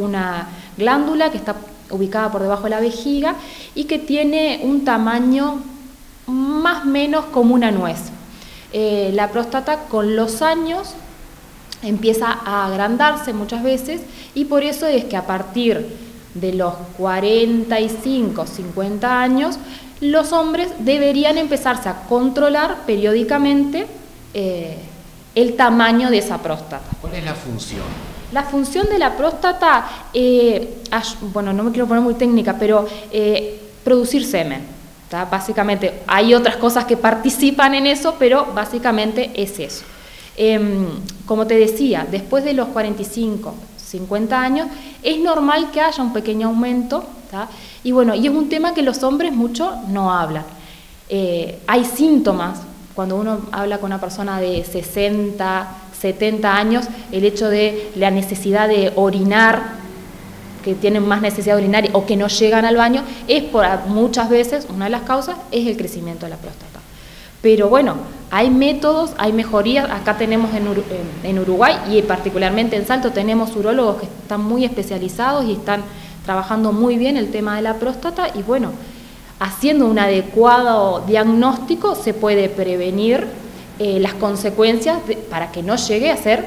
una glándula que está ubicada por debajo de la vejiga y que tiene un tamaño más o menos como una nuez. Eh, la próstata con los años empieza a agrandarse muchas veces y por eso es que a partir de los 45, 50 años, los hombres deberían empezarse a controlar periódicamente eh, el tamaño de esa próstata. ¿Cuál es la función? La función de la próstata, eh, bueno, no me quiero poner muy técnica, pero eh, producir semen. Básicamente, hay otras cosas que participan en eso, pero básicamente es eso. Em, como te decía, después de los 45, 50 años, es normal que haya un pequeño aumento, y bueno, y es un tema que los hombres mucho no hablan. Eh, hay síntomas, cuando uno habla con una persona de 60, 70 años, el hecho de la necesidad de orinar, que tienen más necesidad de orinar o que no llegan al baño, es por muchas veces, una de las causas es el crecimiento de la próstata. Pero bueno, hay métodos, hay mejorías. Acá tenemos en, Uruguay y particularmente en Salto tenemos urólogos que están muy especializados y están trabajando muy bien el tema de la próstata y bueno, haciendo un adecuado diagnóstico se puede prevenir eh, las consecuencias para que no llegue a ser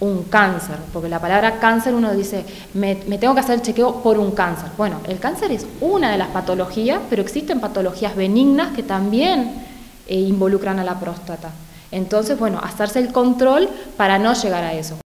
un cáncer, porque la palabra cáncer uno dice, me, tengo que hacer el chequeo por un cáncer. Bueno, el cáncer es una de las patologías, pero existen patologías benignas que también eh, involucran a la próstata. Entonces, bueno, hacerse el control para no llegar a eso.